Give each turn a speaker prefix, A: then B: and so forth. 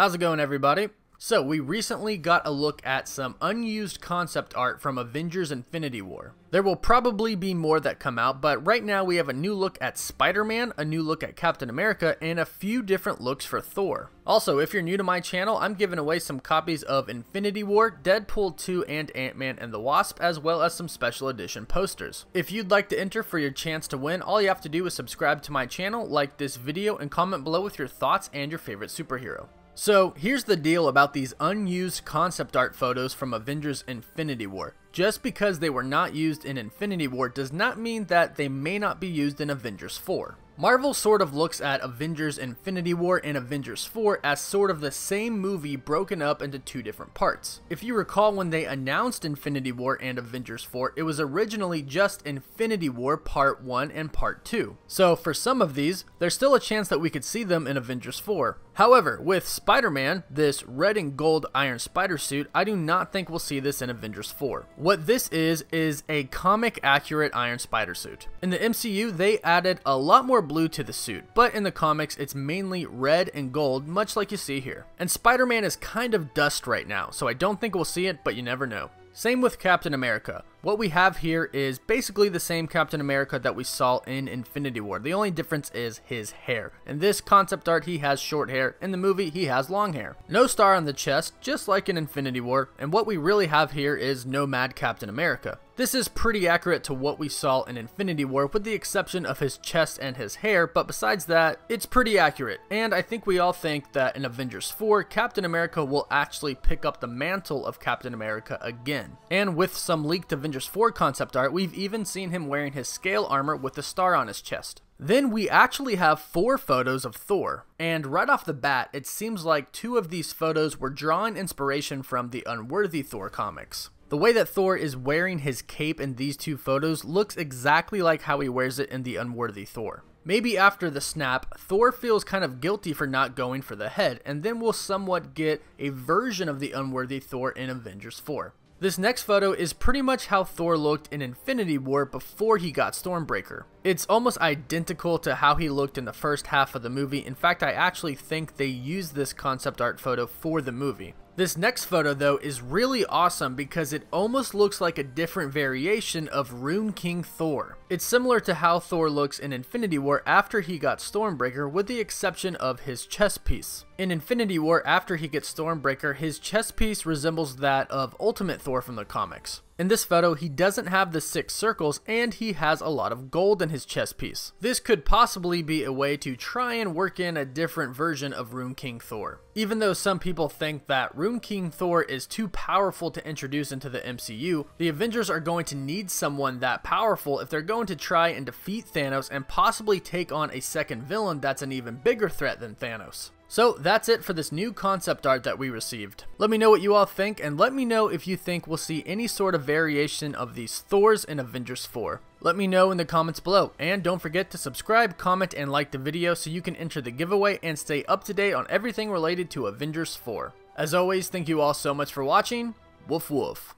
A: How's it going, everybody? So, we recently got a look at some unused concept art from Avengers Infinity War. There will probably be more that come out, but right now we have a new look at Spider-Man, a new look at Captain America, and a few different looks for Thor. Also, if you're new to my channel, I'm giving away some copies of Infinity War, Deadpool 2, and Ant-Man and the Wasp, as well as some special edition posters. If you'd like to enter for your chance to win, all you have to do is subscribe to my channel, like this video, and comment below with your thoughts and your favorite superhero. So here's the deal about these unused concept art photos from Avengers Infinity War. Just because they were not used in Infinity War does not mean that they may not be used in Avengers 4. Marvel sort of looks at Avengers Infinity War and Avengers 4 as sort of the same movie broken up into two different parts. If you recall when they announced Infinity War and Avengers 4, it was originally just Infinity War Part 1 and Part 2. So for some of these, there's still a chance that we could see them in Avengers 4. However, with Spider-Man, this red and gold Iron Spider suit, I do not think we'll see this in Avengers 4. What this is, is a comic accurate Iron Spider suit. In the MCU, they added a lot more blue to the suit, but in the comics it's mainly red and gold, much like you see here. And Spider-Man is kind of dust right now, so I don't think we'll see it, but you never know. Same with Captain America. What we have here is basically the same Captain America that we saw in Infinity War. The only difference is his hair. In this concept art, he has short hair. In the movie, he has long hair. No star on the chest, just like in Infinity War. And what we really have here is Nomad Captain America. This is pretty accurate to what we saw in Infinity War with the exception of his chest and his hair, but besides that, it's pretty accurate. And I think we all think that in Avengers 4, Captain America will actually pick up the mantle of Captain America again. And with some leaked Avengers Avengers 4 concept art, we've even seen him wearing his scale armor with the star on his chest. Then we actually have four photos of Thor, and right off the bat, it seems like two of these photos were drawing inspiration from the Unworthy Thor comics. The way that Thor is wearing his cape in these two photos looks exactly like how he wears it in the Unworthy Thor. Maybe after the snap, Thor feels kind of guilty for not going for the head, and then we'll somewhat get a version of the Unworthy Thor in Avengers 4. This next photo is pretty much how Thor looked in Infinity War before he got Stormbreaker. It's almost identical to how he looked in the first half of the movie. In fact, I actually think they used this concept art photo for the movie. This next photo though is really awesome because it almost looks like a different variation of Rune King Thor. It's similar to how Thor looks in Infinity War after he got Stormbreaker with the exception of his chest piece. In Infinity War after he gets Stormbreaker, his chest piece resembles that of Ultimate Thor from the comics. In this photo, he doesn't have the six circles and he has a lot of gold in his chest piece. This could possibly be a way to try and work in a different version of Rune King Thor. Even though some people think that Rune King Thor is too powerful to introduce into the MCU, the Avengers are going to need someone that powerful if they're going to try and defeat Thanos and possibly take on a second villain that's an even bigger threat than Thanos. So that's it for this new concept art that we received. Let me know what you all think and let me know if you think we'll see any sort of variation of these Thors in Avengers 4. Let me know in the comments below and don't forget to subscribe, comment, and like the video so you can enter the giveaway and stay up to date on everything related to Avengers 4. As always, thank you all so much for watching. Woof woof.